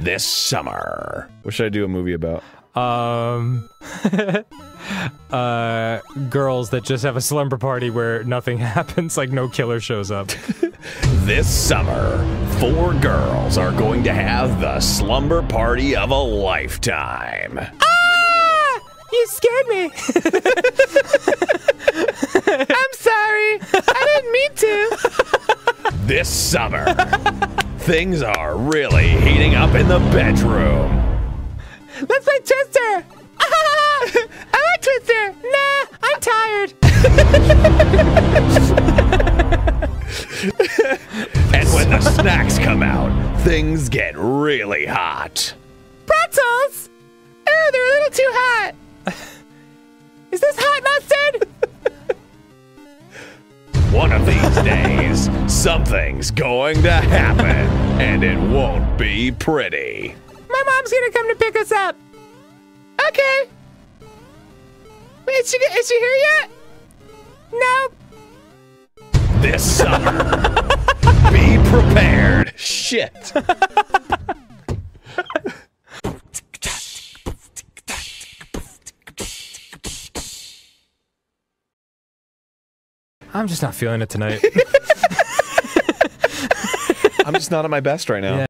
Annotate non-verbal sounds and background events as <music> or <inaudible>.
this summer. What should I do a movie about? Um, <laughs> uh, girls that just have a slumber party where nothing <laughs> happens, like no killer shows up. <laughs> This summer, four girls are going to have the slumber party of a lifetime. ah! You scared me. I'm sorry. I didn't mean to. This summer, <laughs> things are really heating up in the bedroom. Let's play Twister. Ah! I like Twister. Nah, I'm tired. <laughs> And when the snacks come out, things get really hot. Pretzels? Oh, they're a little too hot. These days, something's going to happen, and it won't be pretty. My mom's gonna come to pick us up. Okay. Wait, is she, is she here yet? No. This summer, be prepared. Shit. <laughs> I'm just not feeling it tonight. <laughs> <laughs> I'm just not at my best right now. Yeah.